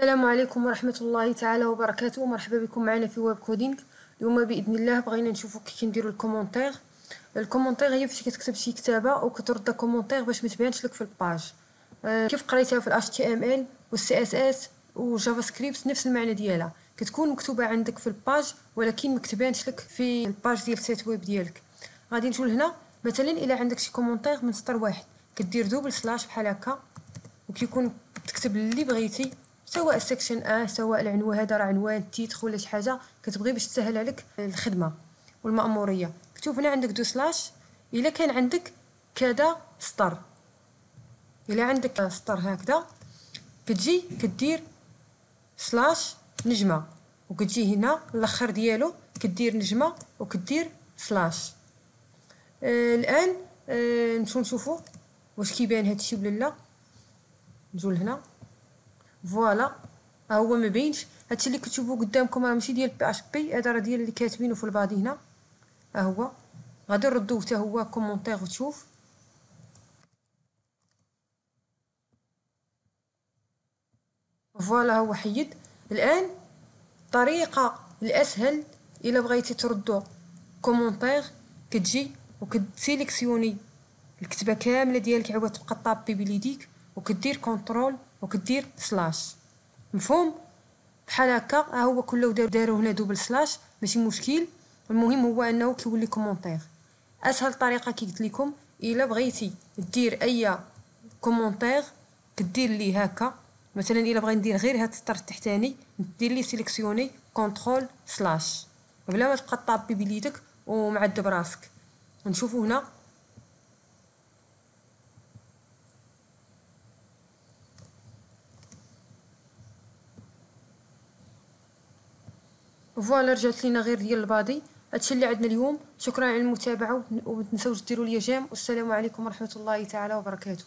السلام عليكم ورحمة الله تعالى وبركاته. مرحبا بكم معنا في Web Coding اليوم بإذن الله بغينا نشوفو كي كنديرو ال commentaire. ال commentaire هي فاش كتكتب شي كتابة أو كترد commentaire باش متبانش لك في ال page آه كيف قريتها في ال HTML و CSS و JavaScript نفس المعنى ديالها. كتكون مكتوبة عندك في ال page ولكن مكتبانش لك في ال page ديال ال site web ديالك. غادي نجيو لهنا. مثلا إلا عندك شي commentaire من سطر واحد كدير double slash بحال هكا وكيكون تكتب اللي بغيتي. سواء section ا سواء العنوان هذا راه عنوان titre ولا شي حاجة كتبغي باش تسهل عليك الخدمة والمأمورية. كتب هنا عندك deux slash إلا كان عندك كذا سطر. إلا عندك سطر هكذا كتجي كدير slash نجمة وكتجي هنا الأخر ديالو كدير نجمة وكدير slash. آه الآن آه نمشيو نشوفو واش كيبان هادشي ولا لا. نجو لهنا voilà ها هو ما بينش هادشي اللي كتشوفو قدامكم راه ماشي ديال PHP هذا راه ديال اللي كاتبينو في ال body هنا ها هو غادي نردوه حتى هو commentaire وتشوف voilà هو حيد الان الطريقة الاسهل الا بغيتي تردو كومونتير كتجي وكتسيليكسيوني الكتبه كامله ديالك عاود تبقى طابي بليديك وكدير contrôle وكدير slash. مفهوم؟ بحال هكا ها هو كله دارو هنا double slash ماشي مشكل. المهم هو أنه كيولي commentaire. أسهل طريقة كي قلت لكم إلا بغيتي دير أي commentaire كدير لي هكا. مثلا إلا بغيت ندير غير هاد السطر التحتاني دير لي سيليكسيوني contrôle slash. بلا ما تبقى طابي بليدك ومعذب راسك. نشوفو هنا. voilà رجعت لينا غير ديال ال body. هادشي اللي عندنا اليوم. شكرا على المتابعة. وما تنساوش ديروا لي j'aime والسلام عليكم ورحمة الله تعالى وبركاته.